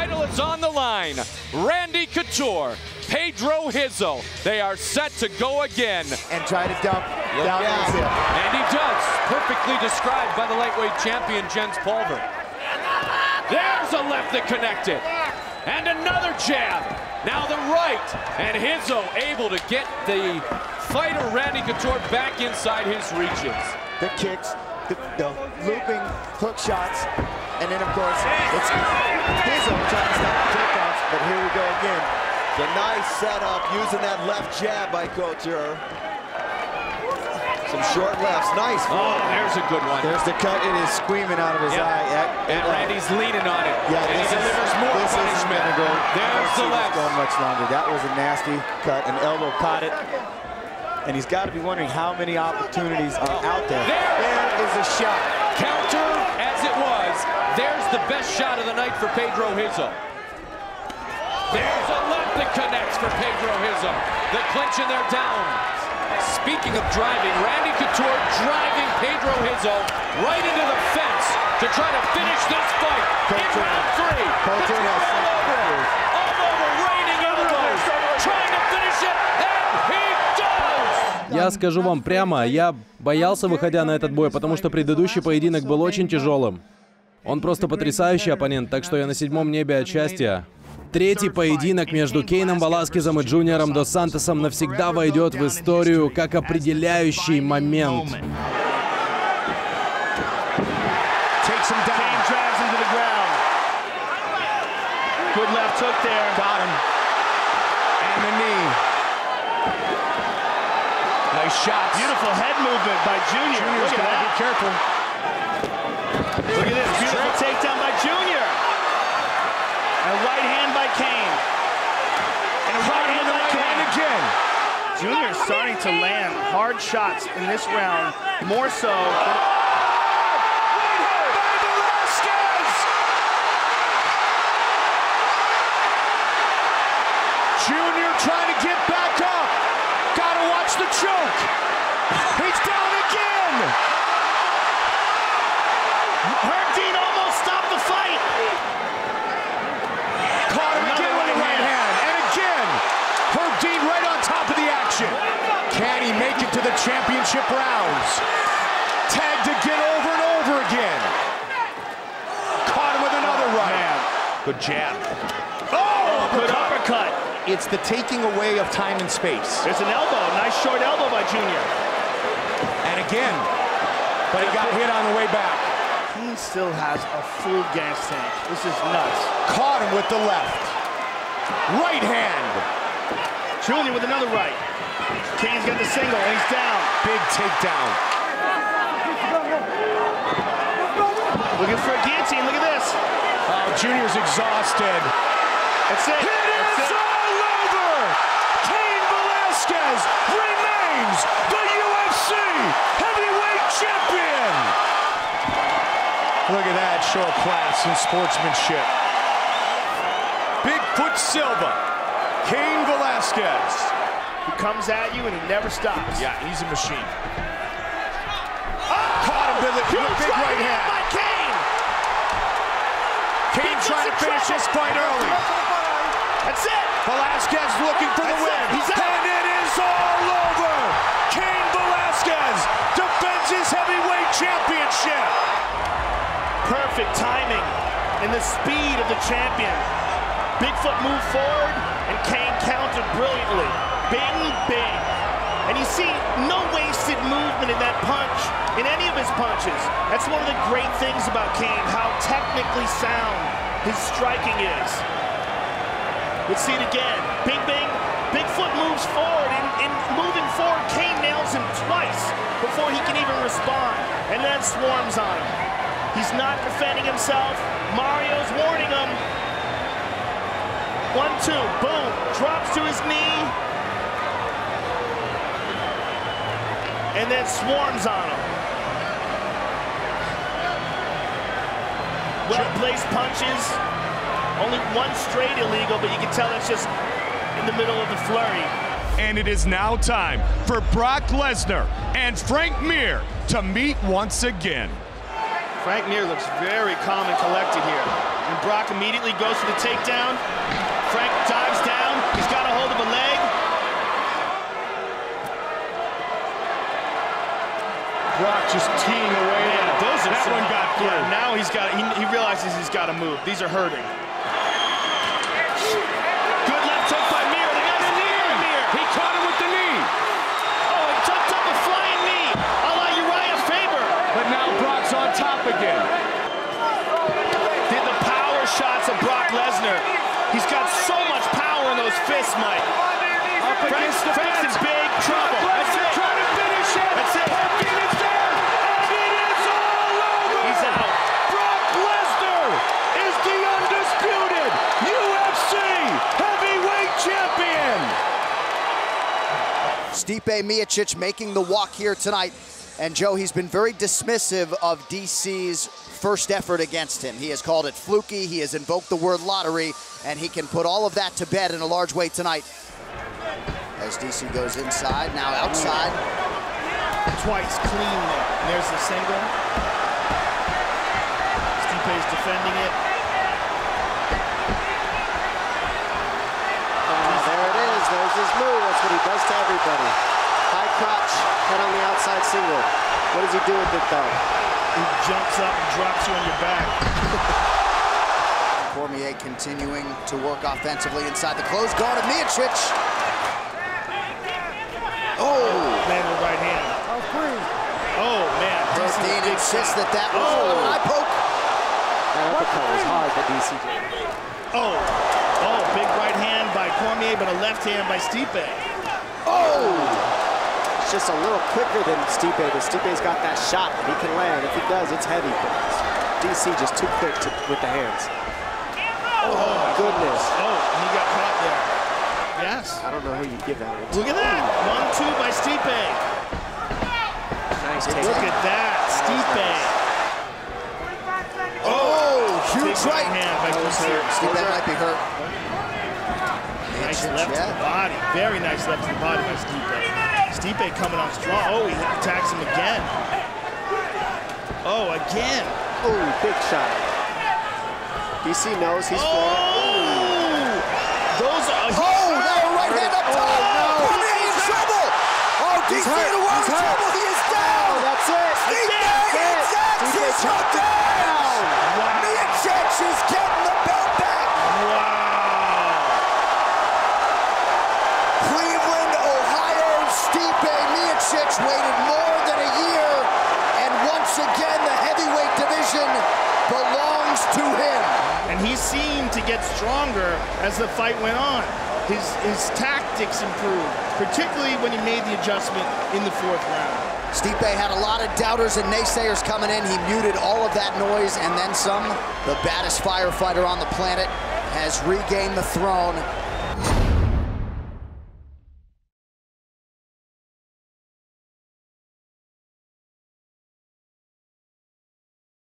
title is on the line. Randy Couture, Pedro Rizzo. They are set to go again. And try to dump Look down out. his hip. And he does. Perfectly described by the lightweight champion, Jens Pulver. There's a left that connected. And another jab. Now the right. And Rizzo able to get the fighter Randy Couture back inside his reaches. The kicks, the, the looping hook shots, and then of course it's Rizzo trying to stop the takedowns, but here we go again. The nice setup using that left jab by Couture. Some short lefts, nice. Oh, there's a good one. There's the cut, it is screaming out of his Yeah. eye. Yeah, And uh, Randy's leaning on it. Yeah, and he this is- delivers more this punishment. go. There's the left. going much longer. That was a nasty cut. An elbow caught it. And he's got to be wondering how many opportunities are out there. There. there is a shot. Counter as it was. There's the best shot of the night for Pedro Hizzo. There's a left that connects for Pedro Hizzo. The clinch and they're down. Speaking of driving, Randy Couture driving Pedro Hizzo right into the fence to try to finish this fight in Couture- round three. Couture Couture has all over. All over, raining elbows, trying to finish it, and he does! Я скажу вам прямо, я боялся, выходя на этот бой, потому что предыдущий поединок был очень тяжелым. Он просто потрясающий оппонент, так что я на седьмом небе от счастья. Третий поединок между Кейном Валаскезом и Джуниором Дос Сантосом навсегда войдет в историю как определяющий момент. Good left hook there. Got him. And the knee. Nice shots. Beautiful head movement by Junior. Junior's got to be careful. Look at this. Beautiful takedown by Junior. And a right hand by Cain. And a right hand by Cain. again. Junior is starting to land hard shots in this round, more so. Oh, Junior trying to get back up. Gotta watch the choke. He's down again. Herb Dean almost stopped the fight. Caught him Another again with the right right hand. And again, Herb Dean right on top of the action. Can he make it to the championship rounds? Tagged again over and over again. Caught him with another oh, right. Man, Good jab. oh, oh good uppercut. It's the taking away of time and space. There's an elbow, nice short elbow by Junior. And again, but he got hit on the way back. He still has a full gas tank. This is nuts. Caught him with the left. Right hand. Junior with another right. Cain's got the single, he's down. Big takedown. Looking for a guillotine. Look at this. Oh, Junior's exhausted. That's it. It That's is it. all over! Cain Velasquez remains the UFC heavyweight champion! Look at that, show of class and sportsmanship. Bigfoot Silva, Cain Velasquez. He comes at you, and he never stops. Yeah, he's a machine. Ah! Caught him with a big right hand. by Kane. Cain trying to finish this fight early. That's it. Velasquez looking for the That's it. win. He's out. and it is all over. Cain Velasquez defends his heavyweight championship. Perfect timing and the speed of the champion. Bigfoot moved forward, and Cain countered brilliantly. Bing, bing. And you see no wasted movement in that punch, in any of his punches. That's one of the great things about Cain, how technically sound his striking is. Let's see it again. Bing, bing. Bigfoot moves forward, and, and moving forward, Cain nails him twice before he can even respond, and then swarms on him. He's not defending himself. Mario's warning him. One, two, boom. Drops to his knee. And then swarms on him. Well-placed punches. Only one straight illegal, but you can tell it's just in the middle of the flurry. And it is now time for Brock Lesnar and Frank Mir to meet once again. Frank Mir looks very calm and collected here. And Brock immediately goes for the takedown. Frank dives down. He's got a hold of a leg. Brock just teeing away. Man, those are that some- one got through. Yeah, now he's got. He, he realizes he's got to move. These are hurting. Good left hook by Mir. They got the knee by Mir. He caught him with the knee. Oh, and tucked up a flying knee. A la Urijah Faber. But now Brock's on top again. Did the power shots of Brock Lesnar. He's got so much power in those fists, Mike. Up against the Frank's in big trouble. Brock That's Lesnar it. trying to finish it. That's it. Stipe Miocic making the walk here tonight. And Joe, he's been very dismissive of DC's first effort against him. He has called it fluky, he has invoked the word lottery, and he can put all of that to bed in a large way tonight. As DC goes inside, now outside. Twice clean there. There's the single. Stipe's defending it. It is. There's his move. That's what he does to everybody. High crotch, head on the outside single. What does he do with it though? He jumps up and drops you on your back. Cormier continuing to work offensively inside the close guard of Miocic. Oh, Landed right hand. Oh, oh man. Dean DC big insists shot. that that was Oh. an eye poke. That uppercut was hard for DC. Oh, oh, big right hand by Cormier, but a left hand by Stipe. Oh, It's just a little quicker than Stipe, but Stipe's got that shot that he can land. If he does, it's heavy. But DC just too quick to, with the hands. Oh, my goodness. Oh, and he got caught there. Yes. I don't know who you give that one to. Look at that. One, two by Stipe. Nice Look at that. Stipe. Oh! oh, huge right right. hand by Cormier. Steve, that might be hurt. Nice Miocic, left to the body. Very nice left to the body by Stipe. Stipe coming on strong. Oh, he attacks him again. Oh, again. Oh, big shot. DC knows he's Oh! floored. Those are. Oh, now right hand up top. Oh, no. Cormier in trouble. Oh, DC in a world of trouble. He is down. Oh, that's it. Stipe That's stronger as the fight went on. His, his tactics improved, particularly when he made the adjustment in the fourth round. Stipe had a lot of doubters and naysayers coming in. He muted all of that noise and then some. The baddest firefighter on the planet has regained the throne